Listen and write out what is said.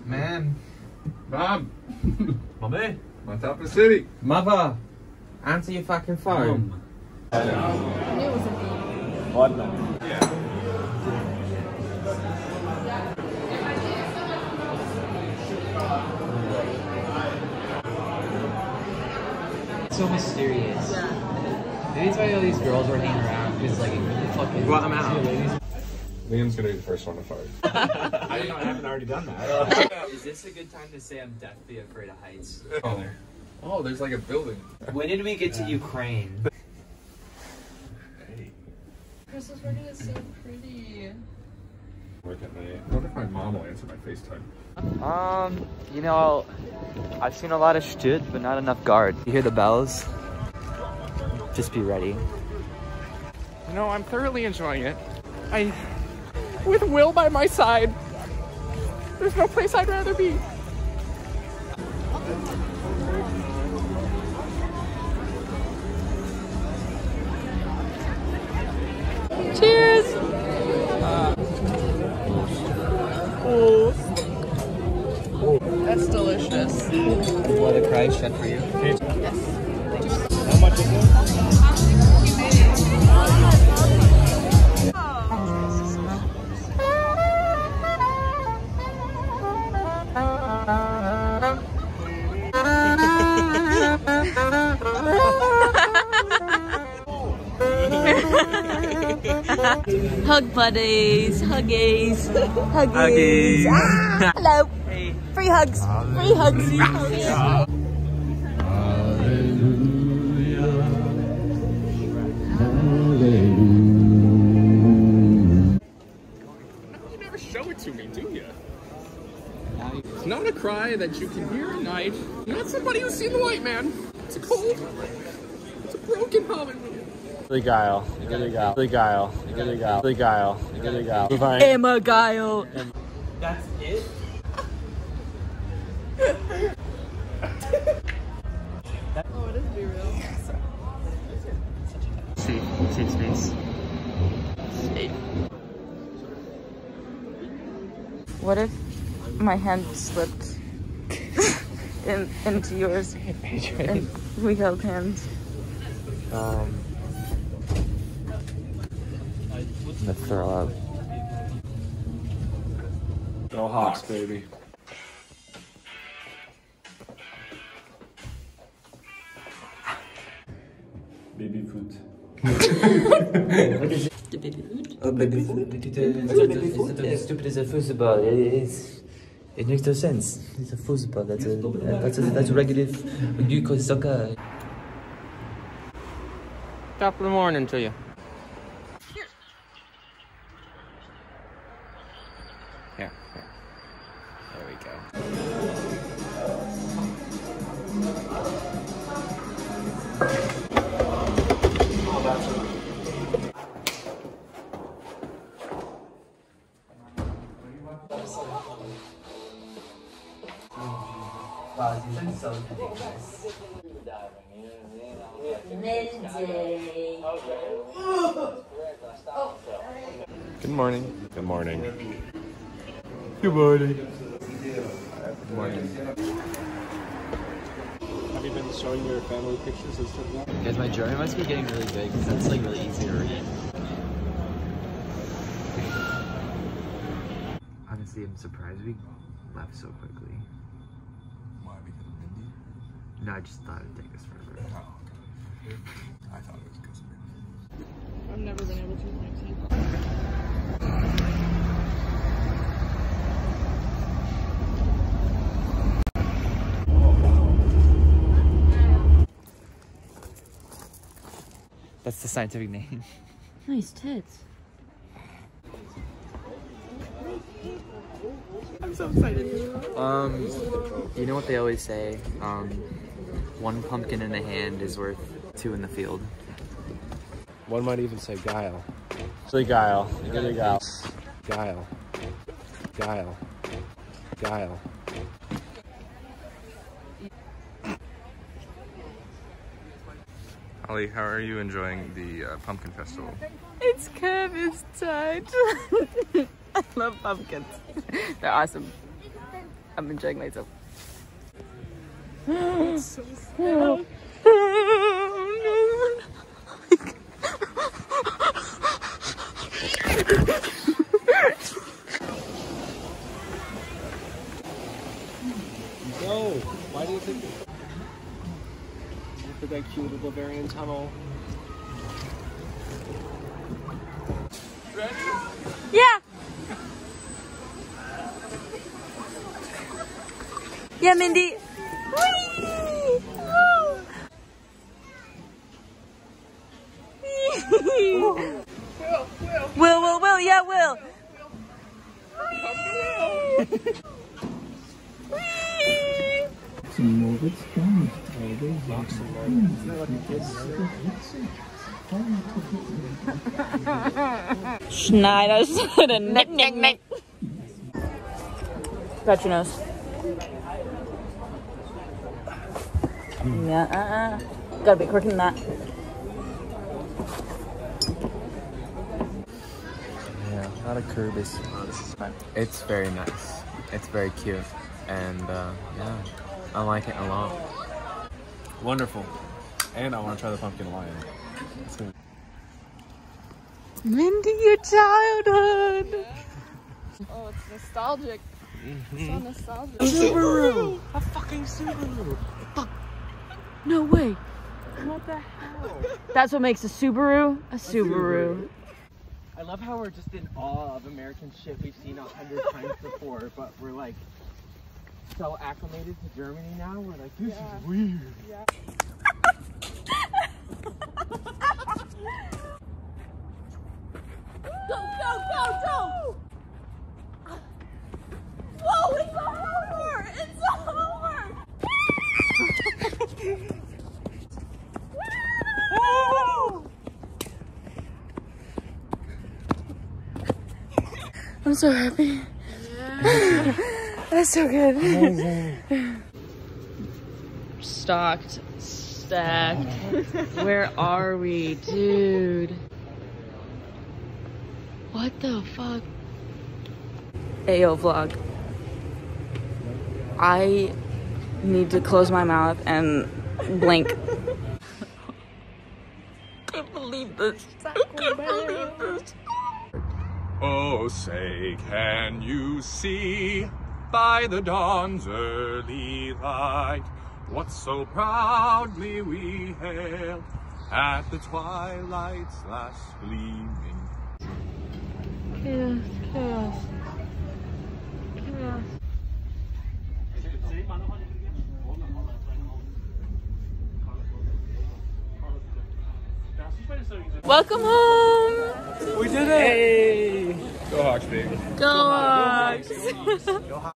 Man. Mom, Mommy. on top of the city. Mother. Answer your fucking phone. so mysterious. Maybe it's why all these girls were hanging around because like fucking. Brought them out. See the ladies. Liam's gonna be the first one to fart. I didn't know I haven't already done that. Is this a good time to say I'm deathly afraid of heights? Oh. oh, there's like a building. When did we get to Ukraine? Christmas party is so pretty. Work at night. I wonder if my mom will answer my FaceTime. Um, you know, I've seen a lot of shit, but not enough guard. You hear the bells? Just be ready. You know, I'm thoroughly enjoying it. I, with Will by my side, there's no place I'd rather be. Cheers! That's delicious. What a cry chef for you? Hug buddies, huggies, huggies. Ah, hello. Free hugs. Free hugs. You never show it to me, do you? It's not a cry that you can hear at night. Not somebody who's seen the light, man. It's a cold. It's a broken hallelujah. Legal. Legal. Legal. Legal. Legal. Legal. Fine. Emma Guile. That's it? Oh, it is be real. Safe. Safe space. What if my hand slipped in, into yours and we held hands? Um. I'm gonna throw up. Go Hawks, baby. Baby food. The baby food? Oh, baby food. It's stupid as a football. It's, it makes no sense. It's a football. That's a that's a that's a regular Yuko soccer. Top of the morning to you. Good morning. Good morning. Good morning. Good morning. Have you been showing your family pictures and stuff now? Guys, my German must be getting really big because that's like really easy to read. Honestly, I'm surprised we left so quickly. Why? Because of Mindy? No, I just thought it'd take us forever. Oh, okay. I thought it was because of Mindy. I've never been able to with my teeth. That's the scientific name. Nice tits. I'm so excited. Um, you know what they always say? Um, one pumpkin in the hand is worth two in the field. One might even say guile. Legal. Legal. Guile. Guile. Guile. Guile. Guile. Holly, how are you enjoying the uh, pumpkin festival? It's Kevin's time. I love pumpkins. They're awesome. I'm enjoying myself. No! Why do you think... Look at that cute little Bavarian tunnel. Yeah. Yeah, Mindy. Whee! Woo! Will, yeah, Will. Whee! Schneider, Schneider, nick, nick, nick. Got your nose. Yeah, uh, uh. Gotta be quicker than that. Not a curb is. this is fun. It's very nice. It's very cute, and uh, yeah, I like it a lot. Wonderful. And I want to try the pumpkin lion. It's gonna- Mindy, your childhood. Oh, it's nostalgic. So nostalgic. Subaru! A fucking Subaru! Fuck. No way. What the hell? That's what makes a Subaru a Subaru. I love how we're just in awe of American shit we've seen a hundred times before, but we're like so acclimated to Germany now. We're like, this is weird. Go, go, go, go! Whoa, it's over! It's over! I'm so happy. That's so good. Stocked, stacked. Where are we, dude? What the fuck? Ayo vlog. I need to close my mouth and blink. I Can't believe this. I Can't believe this. Oh, say, can you see by the dawn's early light what so proudly we hailed at the twilight's last gleaming? Chaos, chaos. Chaos. Welcome home! We did it! Go Hawks, baby. Go Hawks!